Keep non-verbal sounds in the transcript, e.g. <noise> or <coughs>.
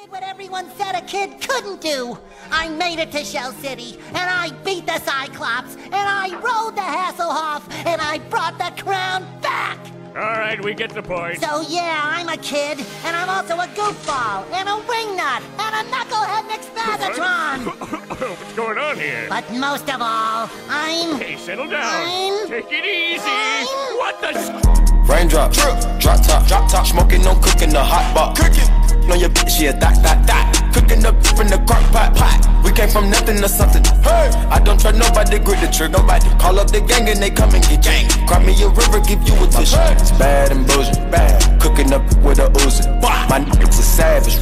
did what everyone said a kid couldn't do. I made it to Shell City, and I beat the Cyclops, and I rode the Hasselhoff, and I brought the crown back. All right, we get the point. So yeah, I'm a kid, and I'm also a goofball, and a wingnut, and a knucklehead McSpazatron. <coughs> What's going on here? but most of all, I'm... Hey, settle down. I'm- Take it easy. I'm- What the? s- Raindrop, drip, drop top, drop top, smoking, no bitch, yeah, that, that, that. Cooking up in the crock pot, pot. We came from nothing to something. Hey, I don't trust nobody, grip the trigger. Nobody call up the gang and they come and get gang. Cry me a river, give you a tissue. It's bad and boujee, bad. Cooking up with a Uzi. My niggas are savage,